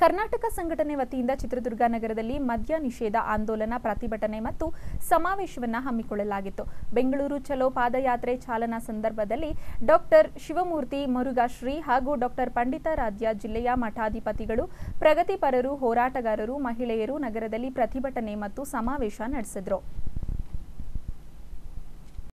ಕರ್ನಾಟಕ ಸಂಘಟನೆ ವತಿಯಿಂದ ಚಿತ್ರದುರ್ಗ ನಗರದಲ್ಲಿ ಮದ್ಯ ನಿಷೇಧ ಆಂದೋಲನ ಪ್ರತಿಭಟನೆ ಮತ್ತು ಸಮಾವೇಶವನ್ನು ಹಮ್ಮಿಕೊಳ್ಳಲಾಗಿತ್ತು. ಬೆಂಗಳೂರು ಚಲೋ ಪಾದಯಾತ್ರೆ ಚಾಲನಾ ಸಂದರ್ಭದಲ್ಲಿ ಡಾಕ್ಟರ್ ಶಿವಮೂರ್ತಿ ಮುರುಘಾಶ್ರೀ ಹಾಗೂ ಡಾಕ್ಟರ್ ಪಂಡಿತಾರಾಧ್ಯ ಜಿಲ್ಲೆಯ ಮಠಾಧಿಪತಿಗಳು, ಪ್ರಗತಿಪರರು, ಹೋರಾಟಗಾರರು, ಮಹಿಳೆಯರು ನಗರದಲ್ಲಿ ಪ್ರತಿಭಟನೆ ಮತ್ತು ಸಮಾವೇಶ ನಡೆಸಿದರು.